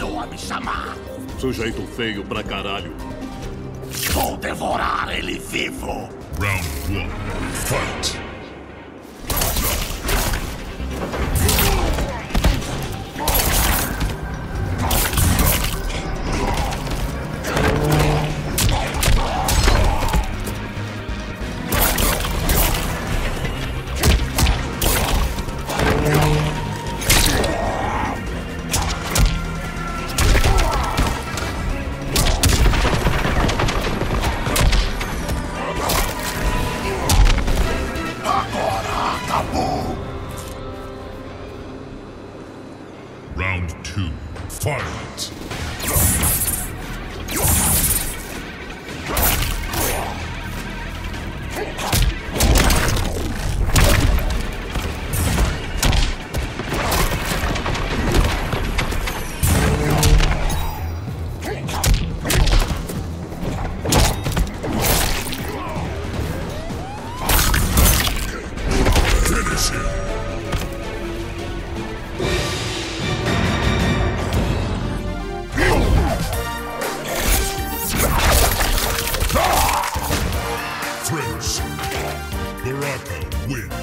Voltou a me chamar. Sujeito feio pra caralho. Vou devorar ele vivo. Round 1 Fight. Round two, fight! Baraka wins.